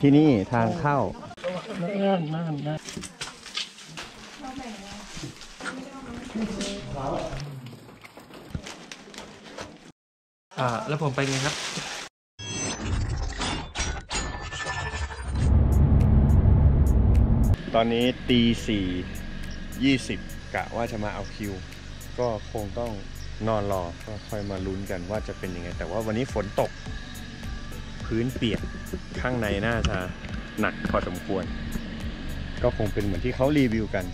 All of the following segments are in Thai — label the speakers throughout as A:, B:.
A: ที่นี่ทางเข้า
B: นั่นนั่นนั่น
C: อ่า แล้วผมไปไงครับ
A: ตอนนี้ตีสี่ยี่สิบกะว่าจะมาเอาคิว ก็คงต้องนอนรอก็ค่อยมาลุ้นกันว่าจะเป็นยังไง แต่ว่าวันนี้ฝนตก พื้นเปียก ข้างในน่าจะหนักพอสมควร ก็คงเป็นเหมือนที่เขารีวิวกัน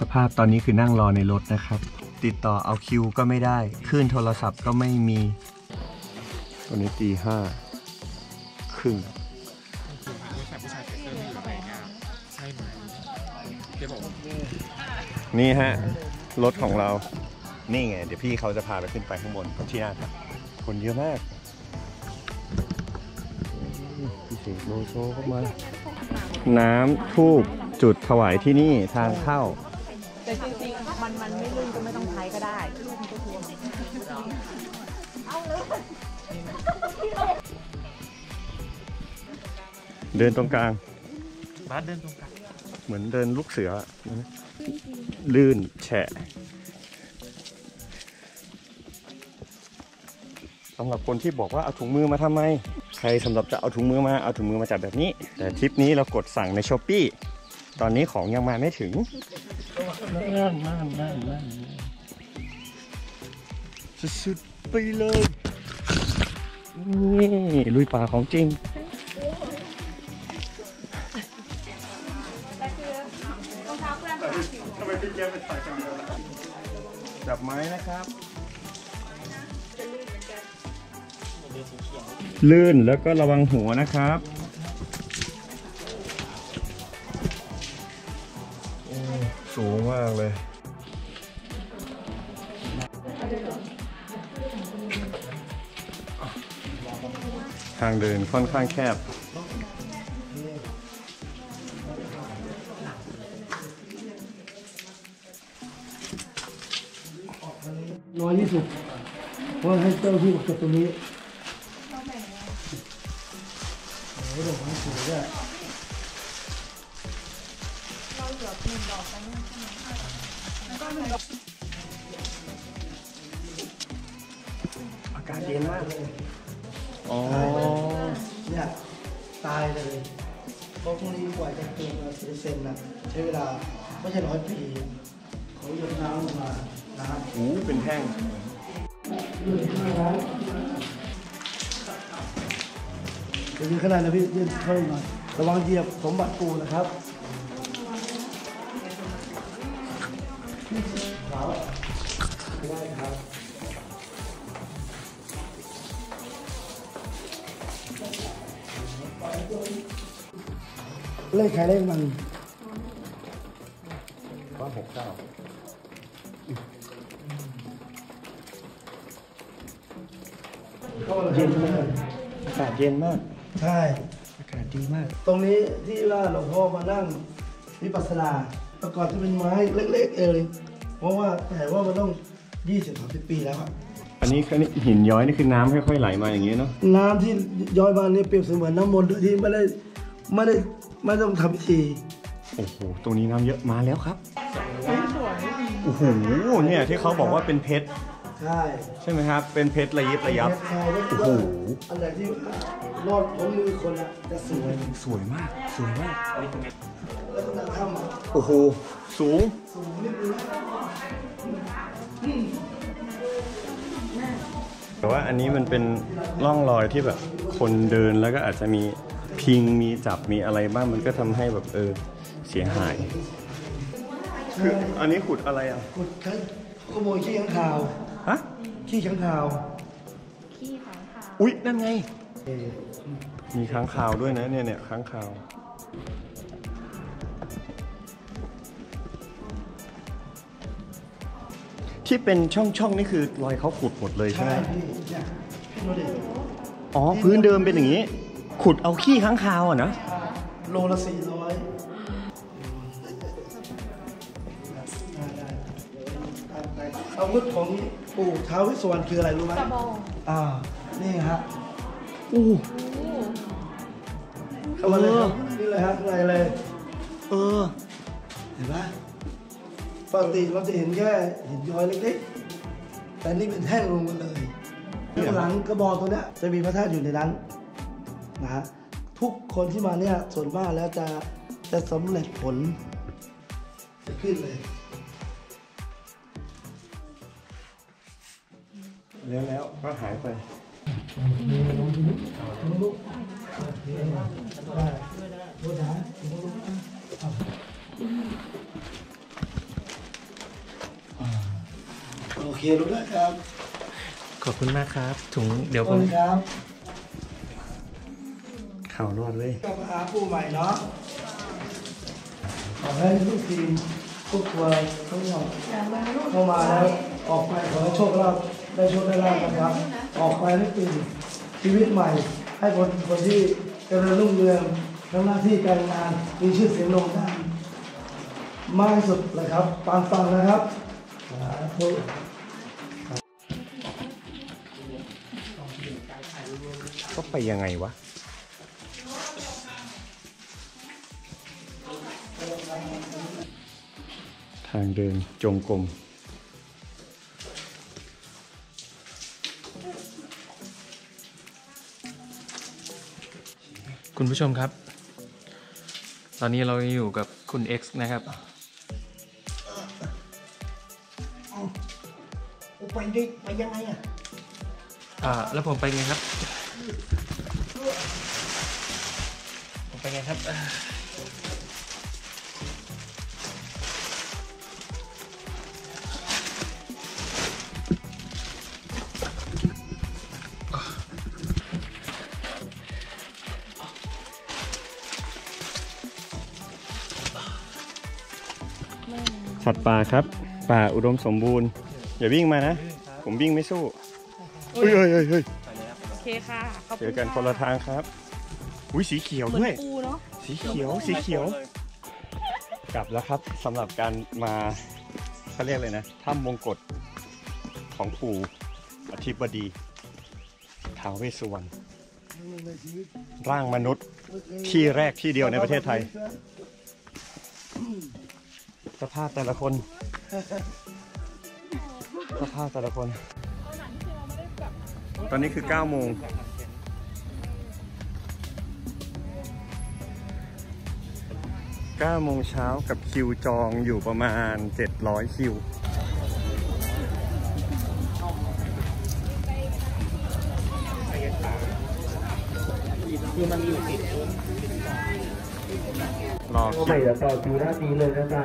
A: สภาพตอนนี้คือนั่งรอในรถนะครับ ติดต่อเอาคิวก็ไม่ได้คลื่นโทรศัพท์ก็ไม่มีตอนนี้ตีห้าครึ่งนี่ฮะ รถของเรา นี่ไง เดี๋ยวพี่เขาจะพาไปขึ้นไปข้างบนที่หน้าครับคนเยอะมาก สกโลโซเข้ามา น้ำทูบจุดถวายที่นี่ทางเข้า
D: แต่จริงๆ มันมันไม่ลื่นก็ไม่ต้องใช้ก็ได้ลูกมันก็ทวง
A: เดินตรงกลาง
C: บ้านเดินตรงกลาง
A: เหมือนเดินลูกเสืออะลื่นแฉะ สำหรับคนที่บอกว่าเอาถุงมือมาทำไม ใครสำหรับจะเอาถุงมือมาเอาถุงมือมาจับแบบนี้ แต่ทริปนี้เรากดสั่งในช้อปปีตอนนี้ของยังมาไม่ถึง
B: นั่นนั่นนั่นนั่น
A: สุดๆไปเลยนี่ลุยป่าของจริง ลื่นแล้วก็ระวังหัวนะครับสูงมากเลย ทางเดินค่อนข้างแคบ
B: น้อยที่สุดเพราะให้เจ้าที่จบตรงนี้ โอ้โหดอกไม้สวยด้วย
A: อากาศเย็นมากอ๋อ
B: เนี่ยตายเลยเพราะพวกนี้กว่าจะเกิดมาสิเซนนะใช้เวลาไม่ใช่ร้อยปีเขาหยดน้ำลงมานะครับ
A: หูเป็นแท่ง
B: เดี๋ยวยืนข้างในนะพี่ยืนเข้ามาระวังเหยียบสมบัติปูนะครับขาวไม่ได้ครับเลขใครเลขมัน
A: บ้านหกเก้า
B: เย็นมาก
A: อากาศเย็นมาก
B: ใช่
A: อากาศดีมาก
B: ตรงนี้ที่ว่าหลวงพ่อมานั่งวิปัสสนาแต่ก่อนจะเป็นไม้เล็ก ๆ เองเพราะว่าแต่ว่ามันต้อง 20-30 ปีแล้วอะ
A: อันนี้คือหินย้อยนี่คือน้ำค่อยๆไหลมาอย่างนี้เนาะ
B: น้ำที่ย้อยมาเนี่ยเปรียบเสมือนน้ำมนต์โดยที่ไม่ได้ไม่ได้ไม่ต้องทำพิธี
A: โอ้โหตรงนี้น้ำเยอะมาแล้วครับโอ้โหเนี่ยที่เขาบอกว่าเป็นเพชร
B: ใช่
A: ใช่ไหมครับ เป็นเพชรระยิบระยับ
B: ใช่ก็คือ
A: โอ้
B: ว่า
A: โห
B: อันไหนที่รอดพ้นมือคนอะจะสวย
A: สวยมาก สวยมาก
B: แล้วก็ถ้ำอะ
A: โอ้โห สูงแต่ว่าอันนี้มันเป็นร่องรอยที่แบบคนเดินแล้วก็อาจจะมีพิงมีจับมีอะไรบ้างมันก็ทำให้แบบเออเสียหาย คืออันนี้ขุดอะไรอะ
B: ขุดข้างขโมยขี้ข้างคาว
A: ฮะ
B: ขี้ข้างคาว
A: อุ๊ย นั่นไง มีค้างคาวด้วยนะเนี่ยเนี่ยค้างคาวที่เป็นช่องช่องๆนี่คือรอยเขาขุดหมดเลยใช่ไหม
B: ใช่พี่เนี่ยพี่โนเดช
A: อ๋อ พื้นเดิมเป็นอย่างนี้ ขุดเอาขี้ค้างคาวอะนะ
B: โลละสี่ร้อยอาวุธของ ปู่ท้าววิสวรรณคืออะไรรู้ไหม
D: กระบอง
B: อ่า นี่ฮะ
A: อู้ค
B: เข้ามาเลยครับนี่เลยครับข้างในเลย
A: เออ
B: เห็นไหมปกติเราจะเห็นแค่หินย้อยเล็กๆ แต่นี่เป็นแท่งลงมาเลยข้างหลังกระบอกตัวเนี้ยจะมีพระธาตุอยู่ในนั้นนะฮะทุกคนที่มาเนี่ยส่วนมากแล้วจะจะสำเร็จผลจะขึ้นเลย
A: แล้วแล้วก็หายไป
B: โอเครู้แล้วครับ
C: ขอบคุณมากครับ ถุงเดี๋ยว
B: ข
C: ผ
B: อบ
C: ม
B: คุณครับ
A: ข่าวรอดเลย
B: กลับมาหาปู่ใหม่เนาะขอให้ลูกทีมทุกตัวทั้งหมดเข้ามาแล้วออกไปขอให้โชคลาภ ได้โชคได้ลาภนะครับ ออกไปให้ปีชีวิตใหม่ ให้คนคนที่เจริญรุ่งเรืองทั้งหน้าที่การงานมีชื่อเสียงโด่งดังมากที่สุดเลยครับปานฟังนะครับสาธุ
A: ก็ไปยังไงวะทางเดินจงกรม
C: คุณผู้ชมครับ ตอนนี้เราอยู่กับคุณ X นะครับ
B: ไปได้ไปยังไงอะ
C: อ่าแล้วผมไปไงครับ ผมไปไงครับ
A: สัตว์ป่าครับ ป่าอุดมสมบูรณ์ อย่าวิ่งมานะ ผมวิ่งไม่สู้เฮ้ยเฮ้ยเฮ้ยเฮ้ย
D: โอเคค่ะขอบ
A: เจ
D: คุ
A: อ
D: ณ
A: กันคนละทางครับ อุ้ยสีเขียว
D: เหมือน
A: ด้วย
D: ปูเนาะ
A: สีเขียว สีเขียว กลับแล้วครับสำหรับการมาเขาเรียกเลยนะถ้ำมงกฎของปู่อธิบดีท้าวเวสสุวรรณร่างมนุษย์ที่แรกที่เดียวในประเทศไทย สภาพแต่ละคน สภาพแต่ละคน ตอนนี้คือ9โมง9โมงเช้ากับคิวจองอยู่ประมาณ 700 คิว
E: คือมันอยู่ติด
A: รอ
E: ตัว
A: คิ
E: ใหม่
A: ว
E: เดี๋ยวต่อคิวด้านนี้เลยนะจ๊ะ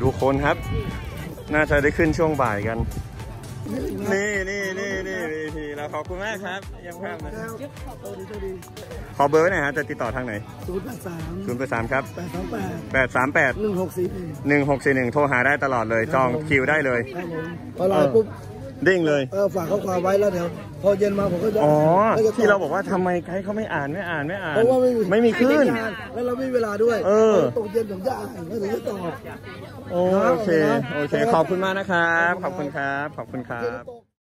A: ดูคนครับ น่าจะได้ขึ้นช่วงบ่ายกัน นี่นี่นี่นี่วีทีเราขอบคุณมากครับเยังภาพนะ
B: แล้วโอ้ดีโชคดี
A: ขอเบอร์ไว้หน่อยฮะจะติดต่อทางไหน
B: ศูนย์แปดสาม
A: 0 8 3ครับ
B: แปดสามแปด
A: 8 3 8
B: หนึ่งหกสี่หนึ่ง
A: 1 6 4 1โทรหาได้ตลอดเลย จองคิวได้เลย
B: ครับผมพอไลน์ปุ๊บ
A: เด้งเลย
B: เออฝากข้อความไว้แล้วเดี๋ยวพอเย็นมาผมก็จะ
A: อ๋อ
B: ก็จะต
A: ที่เราบอกว่าทำไมไกด์เขาไม่อ่านไม่อ่านไม่อ่าน
B: เพราะว่าไม่มี
A: ไม่มีคลื่น
B: งานแล้วเราไม่มีเวลาด้วย
A: เออ
B: ตกเย็นผมจะอ่านแล้วถึงจะตอบ
A: โอเค โอเค ขอบคุณมากนะครับ ขอบคุณครับ ขอบคุณครับ
B: เย็นตก